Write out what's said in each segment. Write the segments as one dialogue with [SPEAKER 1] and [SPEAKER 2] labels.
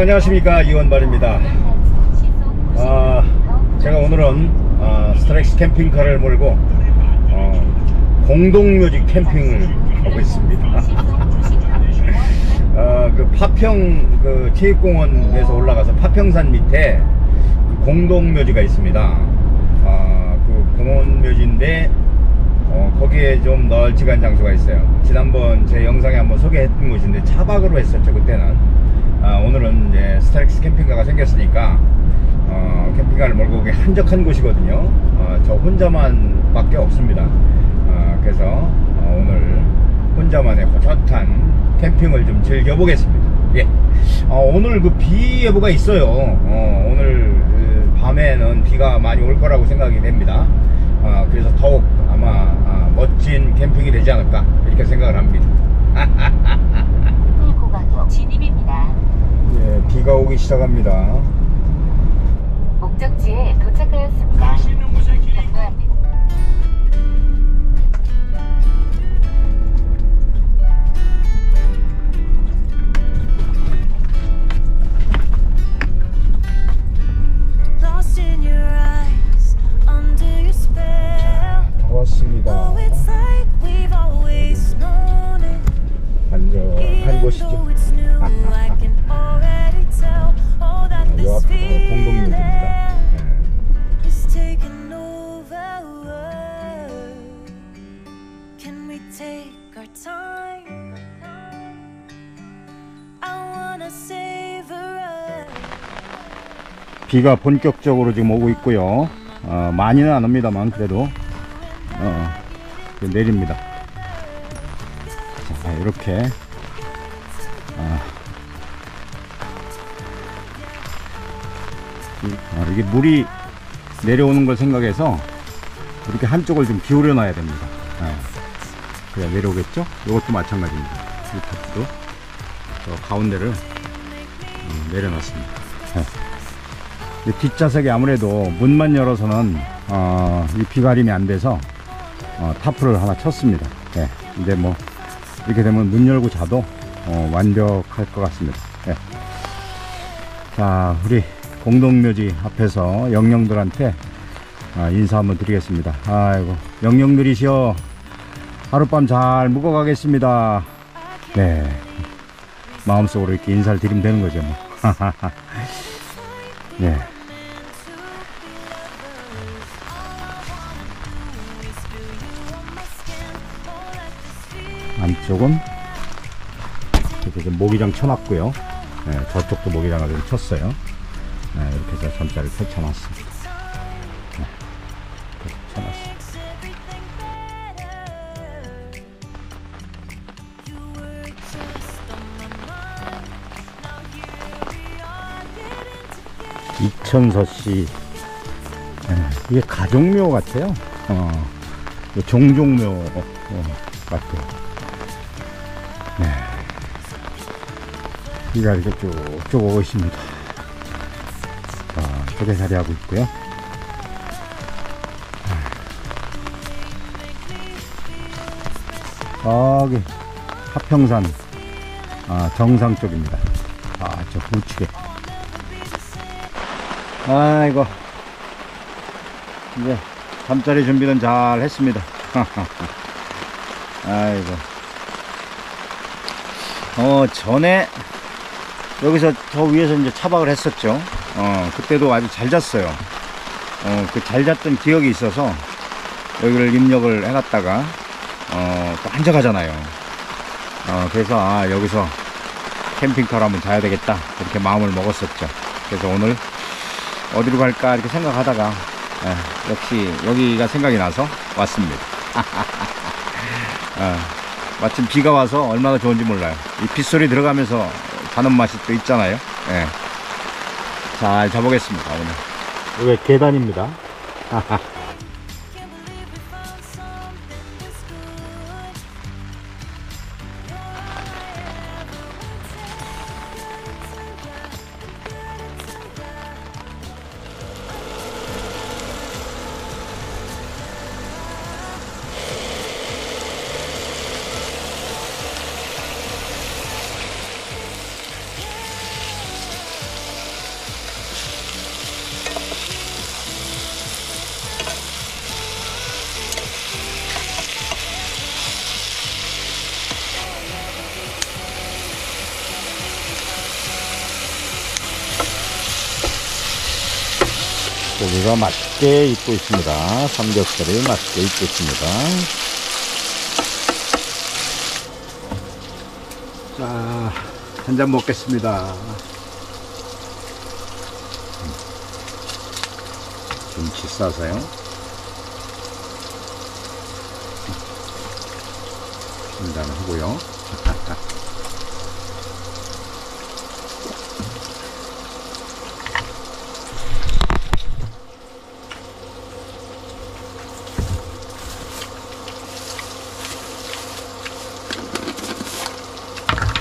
[SPEAKER 1] 예, 안녕하십니까 이원발입니다. 아, 제가 오늘은 아, 스타렉스 캠핑카를 몰고 어, 공동묘지 캠핑을 하고 있습니다. 아, 그 파평 그 체육공원에서 올라가서 파평산 밑에 그 공동묘지가 있습니다. 아, 그 공원묘지인데 어, 거기에 좀 널찍한 장소가 있어요. 지난번 제 영상에 한번 소개했던 곳인데 차박으로 했었죠 그때는. 아, 오늘은 이제 스타렉스 캠핑카가 생겼으니까 어, 캠핑카를 몰고 오기 한적한 곳이거든요. 어, 저 혼자만 밖에 없습니다. 어, 그래서 어, 오늘 혼자만의 호젓한 캠핑을 좀 즐겨보겠습니다. 예. 어, 오늘 그 비 예보가 있어요. 어, 오늘 그 밤에는 비가 많이 올 거라고 생각이 됩니다. 어, 그래서 더욱 아마 아, 멋진 캠핑이 되지 않을까 이렇게 생각을 합니다.
[SPEAKER 2] hul고강로 진입입니다.
[SPEAKER 1] 예, 비가 오기 시작합니다.
[SPEAKER 2] 목적지에 도착하였습니다.
[SPEAKER 1] 비가 본격적으로 지금 오고 있고요. 어, 많이는 안 옵니다만 그래도 어, 내립니다. 자, 이렇게 아, 이- 아, 이게 물이 내려오는 걸 생각해서 이렇게 한쪽을 좀 기울여 놔야 됩니다. 예. 그래야 내려오겠죠? 이것도 마찬가지입니다. 이저 가운데를 음, 내려놨습니다. 예. 이 뒷좌석이 아무래도 문만 열어서는 어, 이 비가림이 안 돼서 어, 타프를 하나 쳤습니다. 예. 근데 뭐 이렇게 되면 문 열고 자도 어, 완벽할 것 같습니다. 예. 자, 우리 공동묘지 앞에서 영령들한테 아, 인사 한번 드리겠습니다. 아이고, 영령들이시여 하룻밤 잘 묵어가겠습니다. 네. 마음속으로 이렇게 인사를 드리면 되는 거죠, 뭐. 네. 안쪽은 이렇게 좀 모기장 쳐놨고요. 네, 저쪽도 모기장을 좀 쳤어요. 네, 이렇게 해서 전자를 펼쳐놨습니다. 네, 이렇게 쳐놨습니다. 이천서 씨, 네, 이게 가족묘 같아요. 어, 종종묘 어, 같아요. 네. 비가 이렇게 쭉쭉 오고 있습니다. 아, 저게 자리하고 있고요. 저기 하평산 아, 정상 쪽입니다. 아, 저 우측에. 아이고. 이제 잠자리 준비는 잘 했습니다. 아이고. 어, 전에 여기서 저 위에서 이제 차박을 했었죠. 어, 그때도 아주 잘 잤어요. 어, 그 잘 잤던 기억이 있어서 여기를 입력을 해놨다가 어, 또 한적하잖아요. 어, 그래서 아, 여기서 캠핑카로 한번 자야 되겠다. 이렇게 마음을 먹었었죠. 그래서 오늘 어디로 갈까 이렇게 생각하다가 예, 역시 여기가 생각이 나서 왔습니다. 어, 마침 비가 와서 얼마나 좋은지 몰라요. 이 빗소리 들어가면서 자는 맛이 또 있잖아요. 예. 잘 자보겠습니다, 오늘. 여기 계단입니다. 고기가 맛있게 익고 있습니다. 삼겹살이 맛있게 익고 있습니다. 자, 한 잔 먹겠습니다. 김치 싸서요. 한잔 하고요.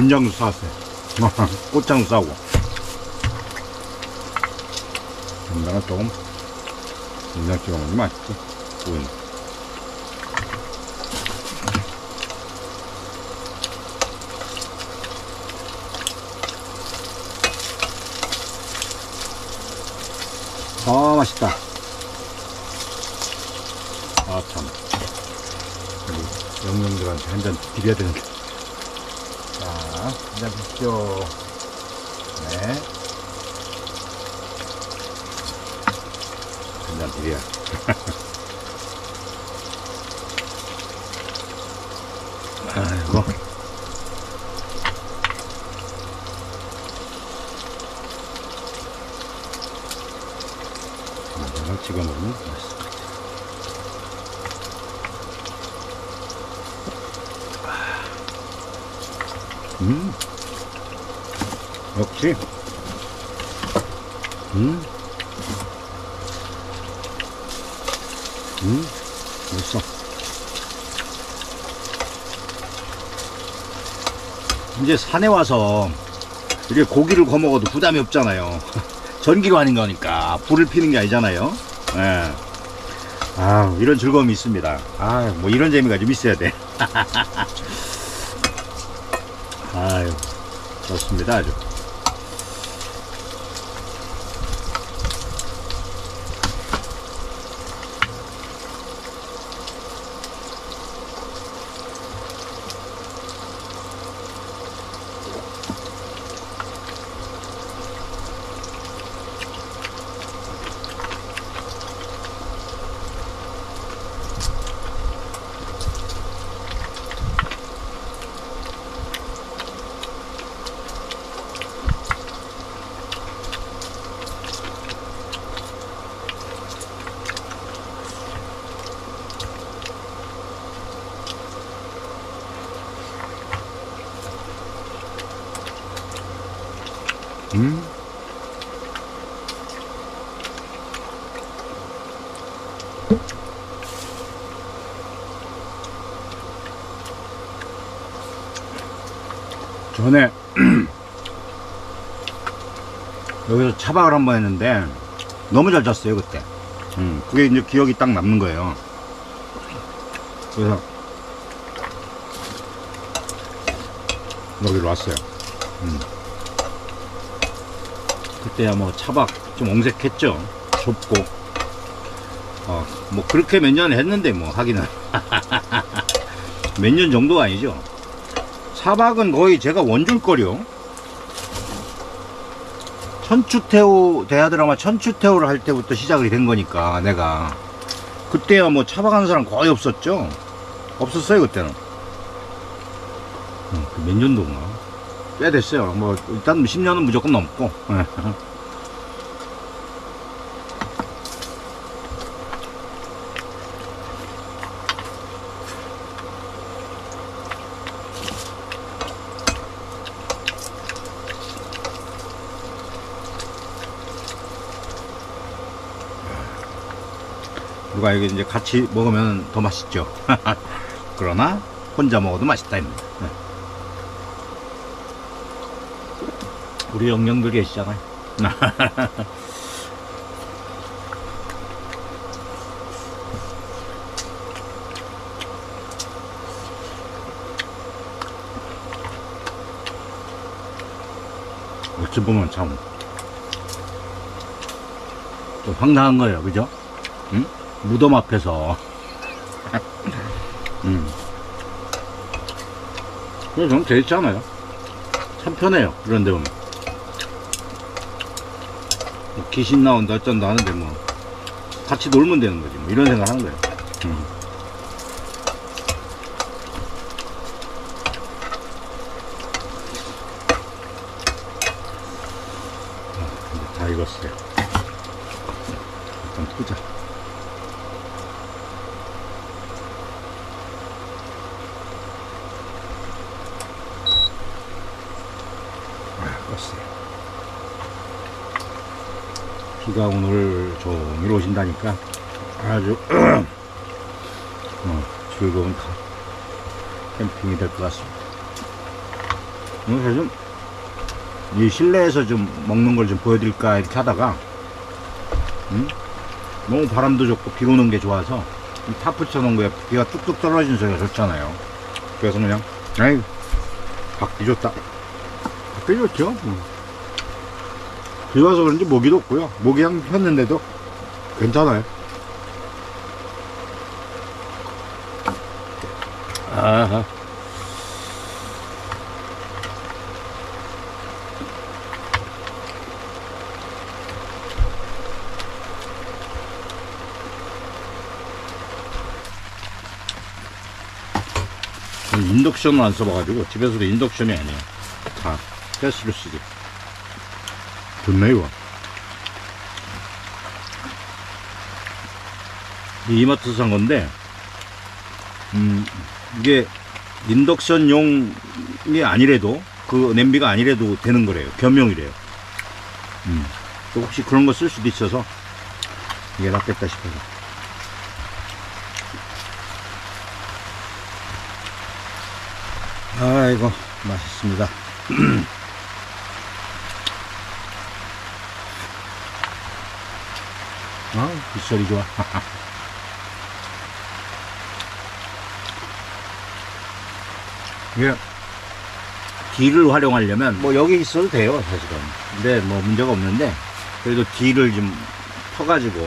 [SPEAKER 1] 된장도 쌌어요. 꽃장도 싸고. 된장은 조금, 된장 찍어 먹으면 맛있지. 구운. 아, 맛있다. 아, 참. 우리 영령들한테 한잔 드려야 되는데. 자, 한잔 드십시오. 네. 한잔 드려. 아이고. 간장을 찍어 먹으면 맛있을 것 같아요. 음. 역시. 음. 음. 맛있어. 이제 산에 와서 이렇게 고기를 구워 먹어도 부담이 없잖아요. 전기로 하는 거니까 불을 피는 게 아니잖아요. 예. 아, 이런 즐거움이 있습니다. 아, 뭐 이런 재미가 좀 있어야 돼. 아유, 좋습니다, 아주. 음. 전에 여기서 차박을 한 번 했는데 너무 잘 잤어요 그때. 음, 그게 이제 기억이 딱 남는 거예요. 그래서 여기로 왔어요. 음. 그때야 뭐 차박 좀 옹색했죠. 좁고. 어, 뭐 그렇게 몇 년 했는데 뭐 하기는. 몇 년 정도가 아니죠. 차박은 거의 제가 원줄거리요. 천추태우 대하 드라마 천추태우를 할 때부터 시작이 된 거니까 내가 그때야 뭐 차박하는 사람 거의 없었죠. 없었어요 그때는. 음, 그몇 년도인가? 꽤 됐어요. 뭐 일단 10년은 무조건 넘고. 예. 누가 이게 이제 같이 먹으면 더 맛있죠. 그러나 혼자 먹어도 맛있다 입니다. 네. 우리 영령들 계시잖아요. 어찌 보면 참, 좀 황당한 거예요. 그죠? 응? 무덤 앞에서. 음. 그래서 저는 재밌지 않아요. 참 편해요. 이런 데 오면. 뭐 귀신 나온다 어쩐다 하는데 뭐 같이 놀면 되는 거지. 뭐 이런 생각 하는 거예요. 음. 아, 다 익었어요. 일단 푸자. 아, 껐어요. 비가 오늘 종일 오신다니까 아주 어, 즐거운 가- 캠핑이 될 것 같습니다. 오늘 좀이 실내에서 좀 먹는 걸 좀 보여드릴까 이렇게 하다가 음? 너무 바람도 좋고 비 오는 게 좋아서 이 타프 쳐놓은 거에 비가 뚝뚝 떨어지는 소리가 좋잖아요. 그래서 그냥 아이 밖이 좋다. 좋죠. 음. 비 와서 그런지 모기도 없고요. 모기 향 폈는데도 괜찮아요. 아하. 인덕션을 안 써봐가지고 집에서도 인덕션이 아니에요. 다 가스로 쓰지. 좋네 이거. 이 이마트에서 산 건데, 음, 이게 인덕션용이 아니래도, 그 냄비가 아니래도 되는 거래요. 겸용이래요. 음, 또 혹시 그런 거 쓸 수도 있어서, 이게 낫겠다 싶어서. 아이고, 맛있습니다. 아, 빗소리 좋아. 이게 D를 활용하려면 뭐 여기 있어도 돼요, 사실은. 근데 뭐 문제가 없는데 그래도 D를 좀 퍼가지고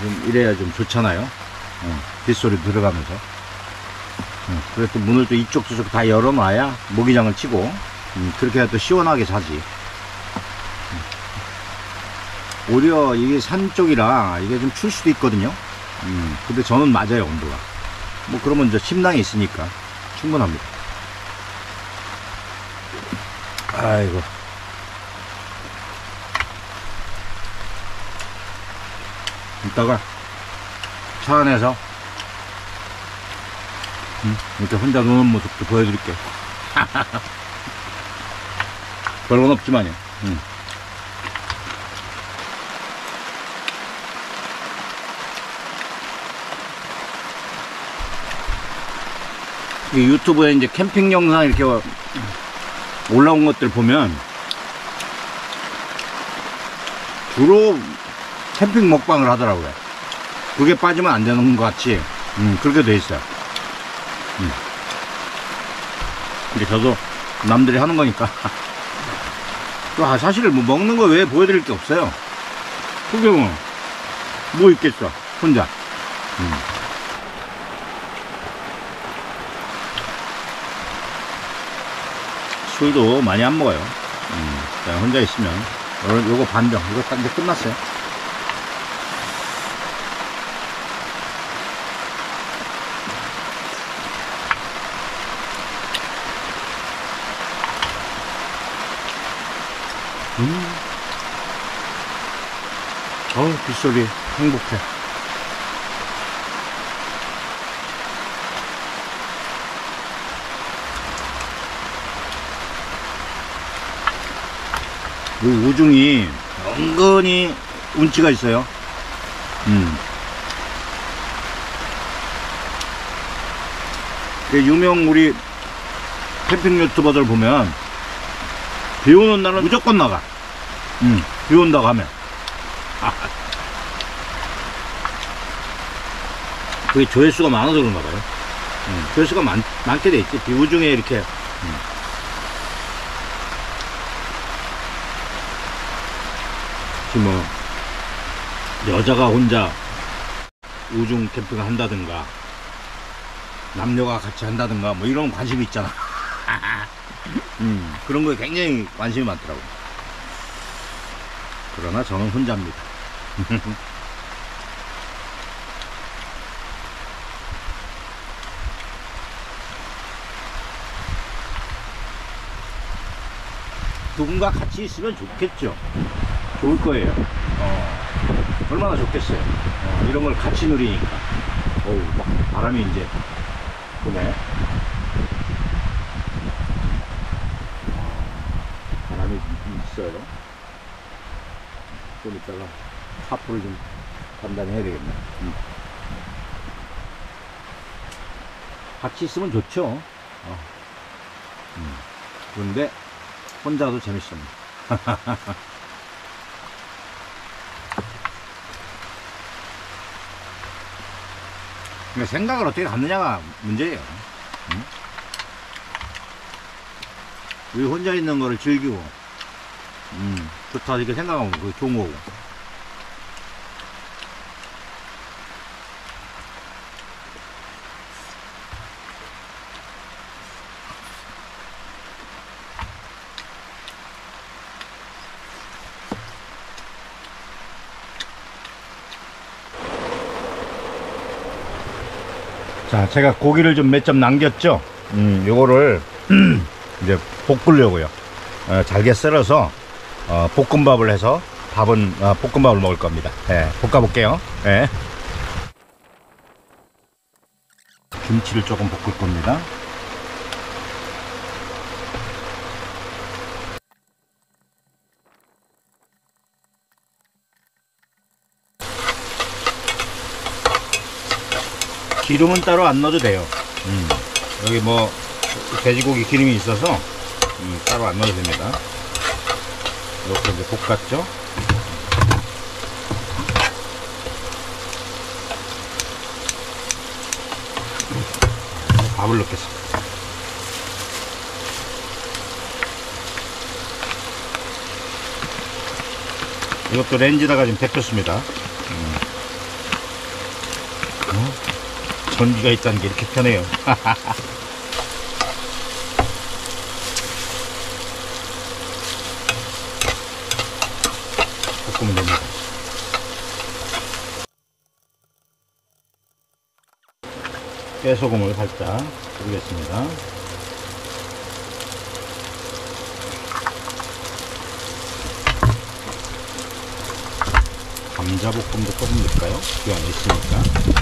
[SPEAKER 1] 좀 이래야 좀 좋잖아요. 어, 빗소리 들어가면서. 어, 그래서 또 문을 또 이쪽 저쪽 다 열어놔야 모기장을 치고 음, 그렇게 해야 또 시원하게 자지. 오히려 이게 산 쪽이라 이게 좀 추울 수도 있거든요. 음, 근데 저는 맞아요, 온도가. 뭐 그러면 이제 침낭이 있으니까 충분합니다. 아이고. 이따가 차 안에서 음, 이렇게 혼자 노는 모습도 보여드릴게요. 별건 없지만요. 음. 유튜브에 이제 캠핑 영상 이렇게 올라온 것들 보면 주로 캠핑 먹방을 하더라고요. 그게 빠지면 안 되는 것 같이 음, 그렇게 돼 있어요. 음. 근데 저도 남들이 하는 거니까 또 아, 사실 뭐 먹는 거 외에 보여드릴 게 없어요. 그게 뭐, 뭐 있겠어 혼자. 음. 술도 많이 안 먹어요. 음, 혼자 있으면. 요- 요거 반병. 이거 딱 이제 끝났어요. 음. 어우, 빗소리 행복해. 이 우중이 은근히 운치가 있어요. 음. 그 유명 우리 캠핑 유튜버들 보면 비 오는 날은 무조건 나가. 음, 비 온다고 하면. 그게 조회수가 많아서 그런가 봐요. 음, 조회수가 많, 많게 돼 있지. 비우 중에 이렇게. 음. 특히 뭐 여자가 혼자 우중 캠핑을 한다든가 남녀가 같이 한다든가 뭐 이런 관심이 있잖아. 음, 그런 거에 굉장히 관심이 많더라고. 그러나 저는 혼자입니다. 누군가 같이 있으면 좋겠죠. 좋을 거예요. 어, 얼마나 좋겠어요. 어, 이런 걸 같이 누리니까. 어우, 막 바람이 이제 부네. 어, 바람이 좀 있어요. 좀 이따가 하프를 좀 단단히 해야 되겠네. 음. 같이 있으면 좋죠. 어. 음. 그런데 혼자도 재밌습니다. 그러니까 생각을 어떻게 갖느냐가 문제예요. 음? 우리 혼자 있는 거를 즐기고, 음, 좋다 이렇게 생각하면 그게 좋은 거고. 자, 제가 고기를 좀 몇 점 남겼죠? 음, 요거를 이제 볶으려고요. 어, 잘게 썰어서 어, 볶음밥을 해서 밥은 어, 볶음밥을 먹을 겁니다. 예, 볶아볼게요. 예. 김치를 조금 볶을 겁니다. 기름은 따로 안 넣어도 돼요. 음, 여기 뭐 돼지고기 기름이 있어서 음, 따로 안 넣어도 됩니다. 이렇게 이제 볶았죠. 밥을 넣겠습니다. 이것도 렌즈다가 지금 데폈습니다. 음. 어? 전기가 있다는 게 이렇게 편해요. 볶으면 됩니다. 깨소금을 살짝 뿌리겠습니다. 감자볶음도 조금 넣을까요? 기왕 있으니까.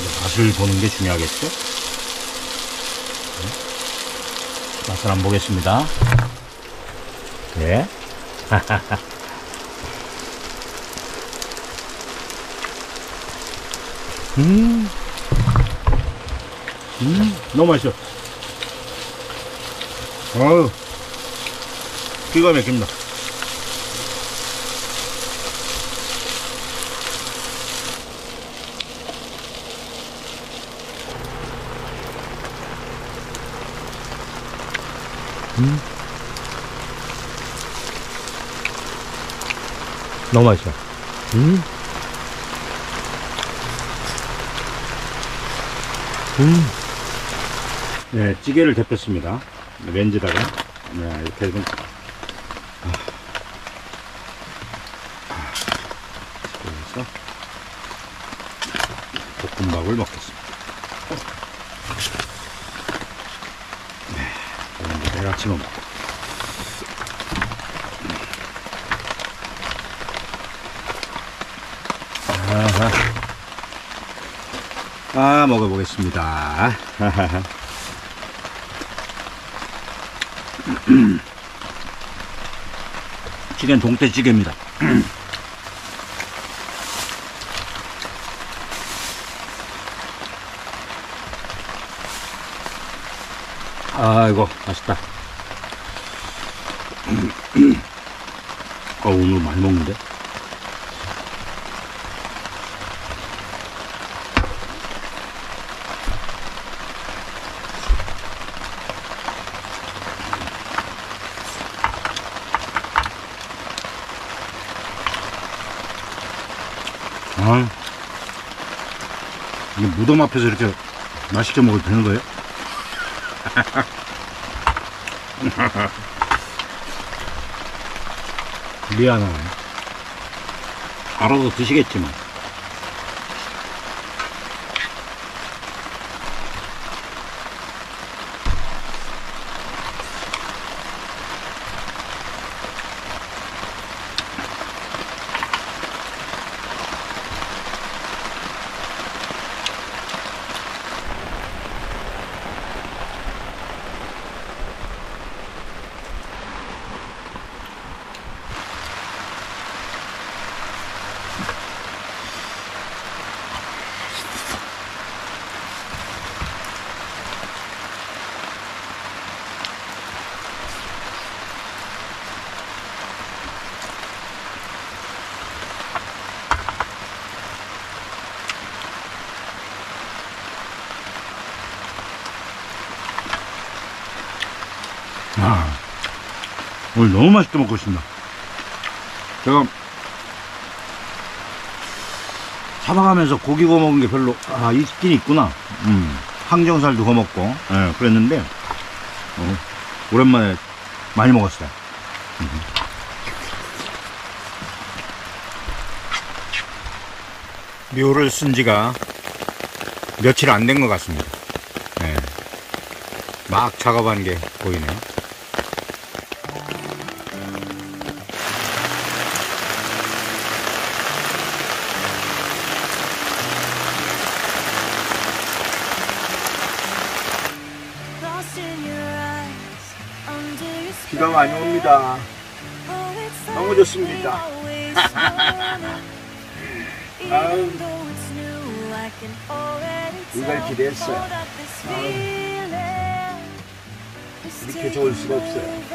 [SPEAKER 1] 이제 맛을 보는 게 중요하겠죠? 네. 맛을 한번 보겠습니다. 네. 음. 음, 너무 맛있어. 어우, 기가 막힙니다. 너무 맛있어. 음. 음. 네, 찌개를 데폈습니다. 렌즈다가. 네, 이렇게 좀. 아. 아. 그래서 볶음밥을 먹겠습니다. 네, 저는 이제 내가 찍어 먹고. 아하. 아, 먹어보겠습니다. 찌개는 동태찌개입니다. 아이고, 맛있다. 어, 오늘 많이 먹는데? 아, 이게 무덤 앞에서 이렇게 맛있게 먹어도 되는 거예요? 미안하네. 알아서 드시겠지만. 아, 오늘 너무 맛있게 먹고 있습니다. 제가 사방하면서 고기 구워 먹은 게 별로 아 있긴 있구나. 음, 항정살도 구워 먹고 예, 그랬는데 어, 오랜만에 많이 먹었어요. 음.
[SPEAKER 2] 묘를 쓴 지가 며칠 안 된 것 같습니다. 예. 막 작업한 게 보이네요.
[SPEAKER 3] Oh, it's
[SPEAKER 2] 너무 좋습니다.
[SPEAKER 3] already
[SPEAKER 2] 이걸 기대했어요.
[SPEAKER 3] is
[SPEAKER 2] 이렇게 좋을 수가 없어요.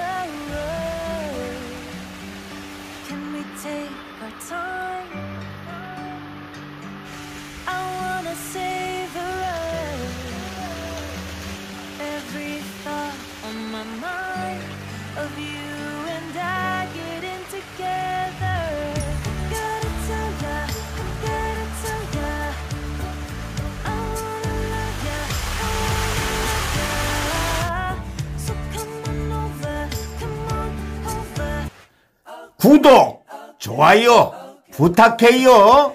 [SPEAKER 2] 구독, 좋아요 부탁해요.